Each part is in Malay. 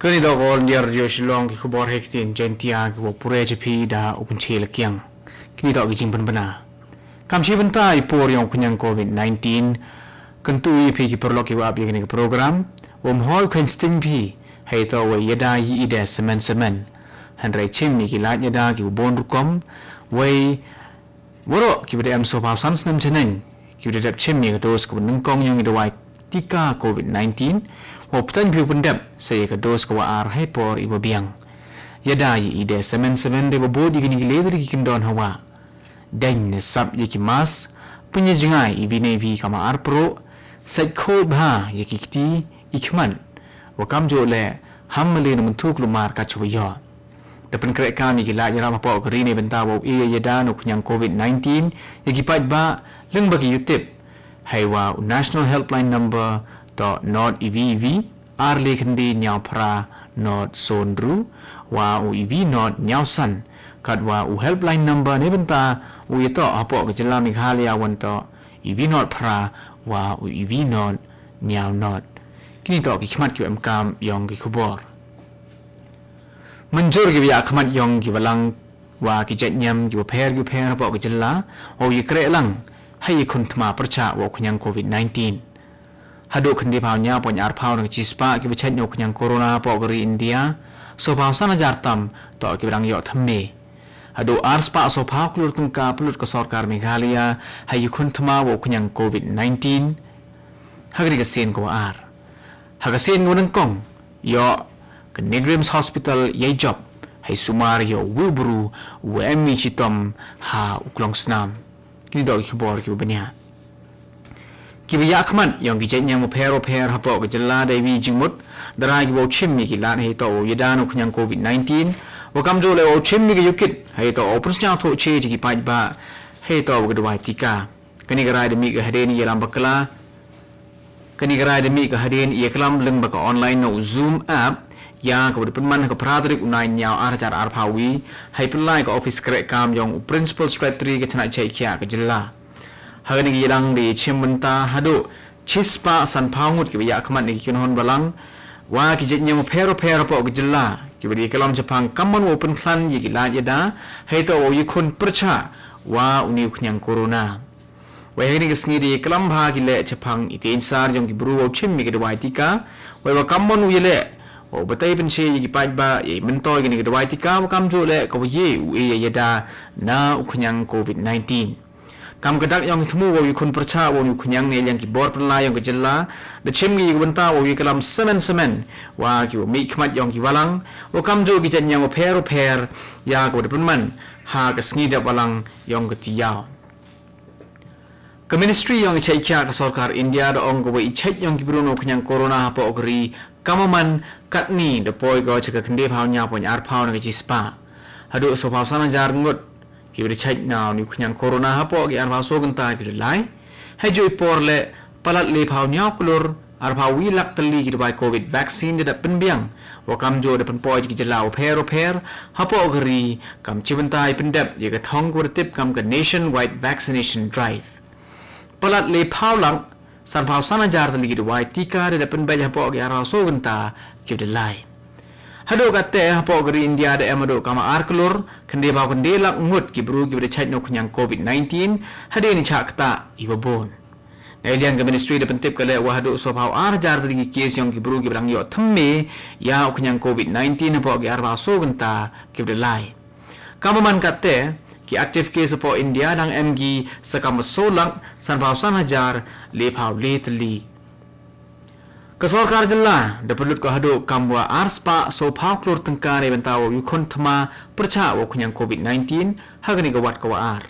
Kani da gol niar dio shilong ki khubor hektin jentia ki wo pure jepi da upun chela kiang. Kini da gijing ban bana. Kam shi banta i por yang kunyang COVID-19 kentu i pi ki perlo ki wab yang program wo mhol kwen sting pi hei to wo yada yi ide semen semen. Han rai chim ni ki lat yada ki wo bon rukom wei woro ki bade am so pa san snem cheneng ki bade dap chim ni ka dos ko nung kong yang ida wai tika COVID-19 Waptan piu pendap saya ke dos ke waar hai por ibu biang. Ya dai ide semen semen de bobo di kini gile dari kendon hawa. Dan ne sab ye ki mas punya jengai ibi ne vi kama ar pro sai kho bha ye ki kti ikman. Wa kam jo le ham ne mentuk lumar ka chu yo. Depan kerek kami gila ya rama po kri ne benta wo e ye da no kunyang covid 19 ye ki pat ba leng bagi youtube hai wa national helpline number to not evv ar lekhndi nyau phra not sondru wa u ev not nyau san kat wa u helpline number ne banta u yeto apo ke jela mi khalia wan to ev not phra wa u ev not nyau not kini to ki khmat ki am kam yong ki khubor manjur ki ya khmat yong ki balang wa ki jet nyam ki pher ki pher apo ให้คนมาประชาวกยังโควิด -19 ฮาดูคันดีพาวเนี่ยปัญญาพาวนักจิสปากิบเชนยกยังโคโรนาปอกรีอินเดียสภาวสนาจารตัมต่อกิบรังยอทมเนฮาดูอาร์สปาสภาวคลุรตุงกาพลุดกสอร์การมิกาลียาให้คนมาวกยังโควิด -19 ฮากริกเซียนกว่าอาร์ฮากเซียนวันังกงยอกันเนกริมส์ฮอสพิทอลยัยจบให้สุมาริโอวิบรูเวมิชิตอมฮาอุกลองสนาม ni dok khabar ki banya ki bi akhman yong ki jenya mo phero phero hapo ke jalla dai bi jingmut dara ki bo chim mi ki lan he to yidanu khnyang covid 19 wa kamjo le o chim mi ki yukit he to o prasnya tho che ji ki pa ba he to ke dwai tika. Kani gara de mi ke hade ni bakla kani gara de mi ke hade ni leng ba online no zoom app. យ៉ាងក៏ប្រិមាណក៏ប្រាតរិកឧណៃញាវអរចារអរផាវីហើយប្លាយក៏អូហ្វីសក្រេតកាមយ៉ង principal secretary កិច្ចណៃជ័យខ្យាក៏ជាឡាហើយនេះយ៉ាងឌីឈឹមមន្តាហដុឈិស្បាសាន់ផាងុតគីយ៉ាខ្មាត់នេះគិនហុនបឡង់វ៉ាគីជិញញមផេរ៉ូផេរ៉ូបកជាឡាគីបរីកឡំជផាងកំមនអូពិនខ្លាន់យីគីឡាយេដាហេតោអូយីខុនប្រជាវ៉ាអ៊ុនីខ្ញាំងកូរ៉ូណាវ៉ៃនេះគិស្ងីឌីកឡំផាគីលេជផាងអ៊ីទីនសារយ៉ងគីប្រូអូឈឹមមីគីដវ៉ៃទីកាវ៉ៃវ៉ាកំមនយីលេ Oh betai pen sie gi pa ba eh, e mentoi gi ni gi wai kam ju le ko ye u e ye da na u khnyang covid 19 kam gadak yang thmu wo gi khun prcha wo u khnyang ne yang gi bor pla yang gi jella de chim gi gi wo gi kam semen semen. Wa gi u mek mat yang gi walang. Wo kam ju gi jan yang pher pher ya ko de man ha ka sngi da walang yang gi tiya ke ministry yang chai kya ka sarkar india da ong go we yang gi bruno khnyang corona pa ogri Kamaman katni de poi go chaka khinde phau nya po nyar phau na ki spa. Hadu so phau sana jar ngut. Ki bri chait naw ni khunyang corona ha po gi ar phau so ganta ki lai ha jo por le palat le phau nyaw kulur ar phau wi lak tali ki bai covid vaccine de pen biang. Wa kam jo de pen po ki jalaw pher pher ha po gri kam chibantai pen dep ye ka thong gur tip kam ka nationwide vaccination drive. Palat le phau lang san phau sana jar tali ki bai tika de pen bai ha po gi ar phau so ganta ki de lai hado kate hapo gari india de amado kama arklor kende ba kende lak ngut ki bru ki brechat no covid 19 hade ni chakta ibabon Nailan ke ministry de pentip kale wa hado so ar jar de kes yong ki bru ki brang yo thamme ya knyang covid 19 hapo gi arba so ganta ki bre lai. Man kate ki active case po india dang mg sakam so lang san phau san hajar le phau le tli Kesorkar jela dapat ko hadu kamwa arspa so phau klor tengkare bentau yukon thma percha wo kunyang covid-19 hagani gawat ko ar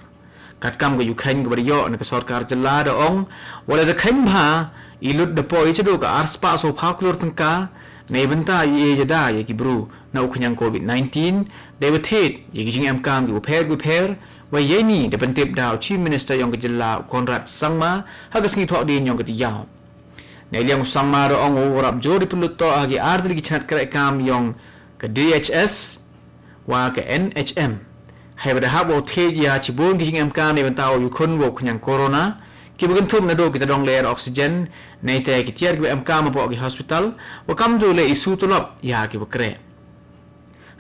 kat kam yukhain go bariyo na kesorkar jela da ong wala da khain bha ilut da poi chedo ka arspa so phau klor tengka nei benta ye jada ye ki bru na kunyang covid-19 david tate ye ki jing am kam go pher go pher wa ye ni da pentip da chief minister yong jela konrad sangma hagas ngi thok din ti yaw Neliang usang maro ang urap jori peluto agi ardil gi chat kare kam yong ke DHS wa ke NHM. Hai pada habo teji ha cibun gi jingam kam ni bentau yu kun wo kunyang corona. Ki bukan thum na do kita dong layer oxygen nei te ki tiar ki am ka ma bo hospital wa kam le isu tulop ya ki bukre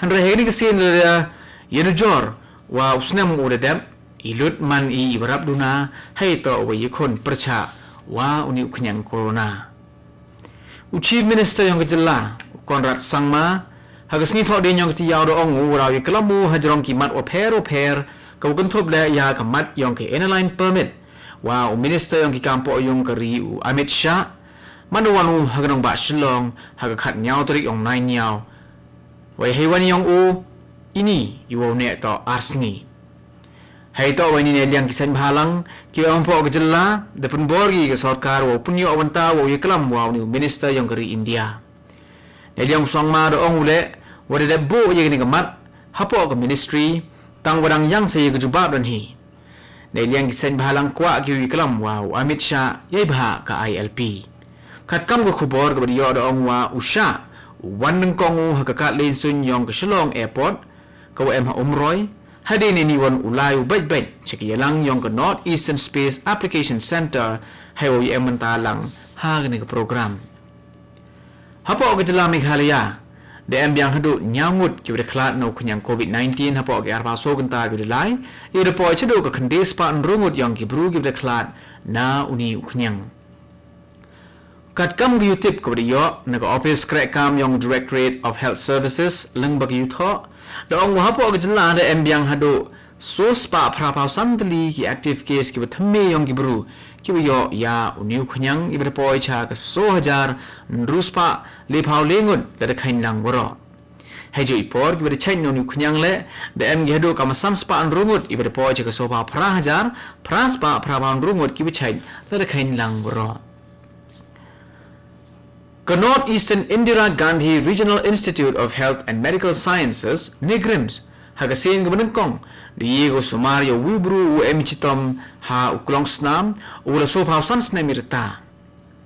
han re heni ki sin le yenu jor wa usnam u de dem ilut man i ibrab duna hai to wa yikon percha wa uni uknyang corona. Uchi minister yang kejela konrad sangma hagas ni thodi nyong ti yaw do ong u rawi kelamu hajrong ki mat o pher o pher ka bukan thop le ya ka mat yong ke airline permit. Wa u minister yong ki kampo yong ka ri u amit sha manu wanu ba shilong haga khat nyaw trik yong nai nyaw wai hewan yong u ini yu ne to arsni hai to wani ne liang kisan bhalang ki po ke jella de pun borgi ke sarkar wo punyo awanta wo yeklam wa ni minister yong kari india. Ne liang song ma do ong ule wada da bo ye ni gamat hapo ko ministry tang wadang yang se ye juba don hi ne liang sen bhalang kwa ki wi kalam wa amit sha ye bha ka ilp khat kam ko yo do ong wa usha wan nang kong u ha ka ka len sun yong ka shlong airport ko em ha umroi hadi ni ni won ulai u bai bai cheki yalang yong north eastern space application center hai wo ye manta lang. Ha ni ka program. Hapo ga jala meghalaya? De am yang hadu nyangut ki bre no khunyang covid 19 hapo ga arba so kan ta bi lai? I re po chdo ka khande spa yang ki bru ki bre na uni khunyang kat kam gi tip ko yo na ga office crack kam yang directorate of health services leng de ong yang hadu. So spa phra pa santli ki active case ki thme yang ki bru ki yo ya uniu khnyang ibre poi cha ka so hajar le phau le ngut ipor ki bre chain no ni khnyang le de em ge do ka ma sam spa an rungut ibre poi cha ka so pa phra spa ki bre chain le khain lang boro North Eastern Indira Gandhi Regional Institute of Health and Medical Sciences, NIGRIMS, hagasin gubernang kong, Diego Sumario Wibru u emichitom ha uklong snam u la so phao san sne mirta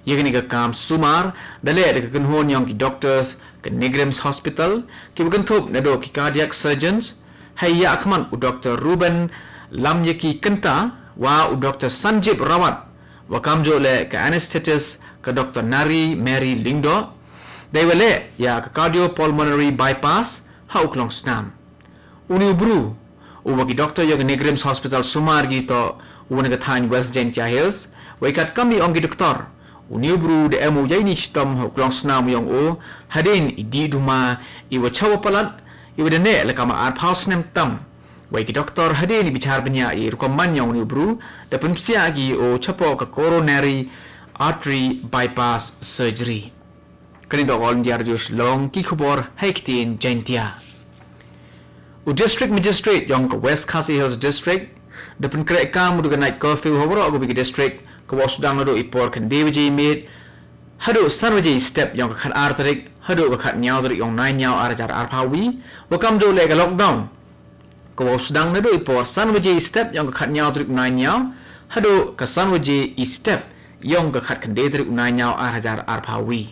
yegni ga kam sumar dale de kan hon yong ki doctors ke Negrims Hospital ki bukan thop na do ki cardiac surgeons hayya akhman u Dr. Ruben Lamyaki Kenta wa u Dr. Sanjib Rawat wa kam jo le ke anesthetist ke Dr. Nari Mary Lingdo dai wale ya ke cardiopulmonary bypass ha uklong snam. Uni bru ubagi doktor yang Negrims Hospital Sumar gitu uwan ga than West Gentia Hills. Waikat kami ongi doktor uni bru de emu jai ni shitam klong snam yang o hadin idi duma iwa chawa palat iwa de ne la kama ar paus nem tam. Wai doktor hadin bicar benya i rukaman yang uni bru de pun gi o chapo ka coronary artery bypass surgery. Diar jos long ki khubor hektin Gentia u district magistrate yang ke west khasi hills district depan kerek kam du night curfew hobro agu bigi district ke was dang do ipor kan dvj mid hadu sarwaji step yang ke khat ar tarik hadu ke khat nyaw tarik yang nai nyaw ar jar ar pawi wa kam do le lockdown ke was dang do ipor sarwaji step yang ke khat nyaw tarik nai nyaw hadu ke sarwaji step yang ke khat kan de tarik nai nyaw ar jar ar pawi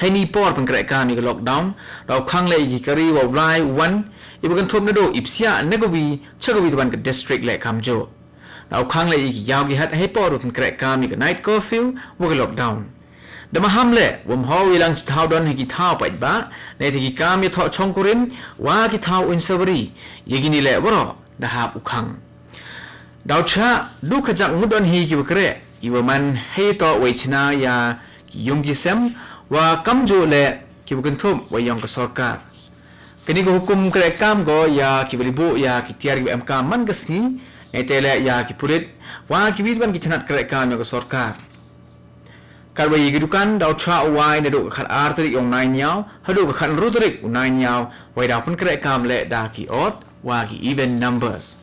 ให้นี่ปอดเป็นกระการมีกล็อกดาวน์เราขังเลยกี่กรีว่าไลวันอีบกันทบนโดอิบเสียนกวีชื่อวีตะวันกับดิสตริกและคำโจเราขังเลยกี่ยาวกี่ฮัดให้ปอดเป็นกระการมีกับไนท์กอร์ฟิลว่ากล็อกดาวน์ดมาฮัมเล่วมฮอวิลังสท้าวดอนให้กี่ท้าไปบ้าในที่กี่การมีทอชงกุรินว่ากี่ท้าอินเซอร์บรียี่กินี่แหละวะรอดาฮาบุคังดาวชาดูขจักมุดอนฮีกี่บกเร iwaman heito wechna ya yungisem wa kamju le kibukin wa yang kasorka kini ko hukum krekam go ya kibulibu ya kitiar ki mk man gasni etele ya kipurit wa kibit ban kichnat kre kam ya, yong kasorka karwa yigidukan daw cha wai nedo khat artri yong nai nyao hadu ko khan rudri unai nyao wa da pun kre kam le da ki ot wa ki even numbers.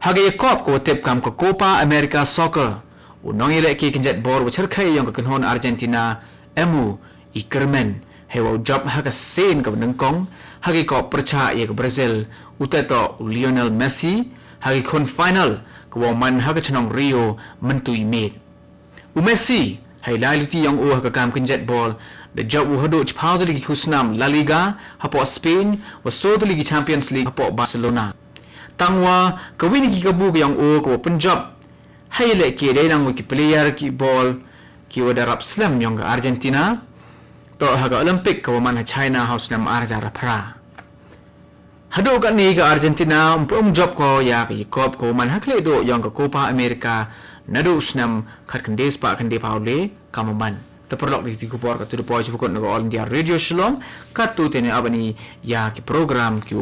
Hagi kop ko tep kam ko Copa America Soccer unong ile ki kinjet bor wa char khai yong ka kunhon argentina. Emu ikermen. Hewa job haga sen ka nang kong hagi ko percha ye ko brazil. Utato lionel messi. Hagi kon final ko man haga chnong rio mentui me u messi hai laliti yang u haga kam kinjet ball the job u hado chpau de ligi kusnam la liga hapo spain wa so de ligi champions league hapo barcelona. Tangwa ko wini ki ka bu yang u ko punjab hai le ki dai nang ki player ki ball ki wada rap slam yong ga Argentina. To ha ga Olympic ko man ha China house nam arja ra phra hadu ga ni ga Argentina um job ko ya ki kop ko man ha do yong ga Copa America. Nadu snam khat kan des pa kan de paule kamaman terperlok di tiga puar katu depois pukul naga all India Radio Shalom. Katu tene abani ya ki program ki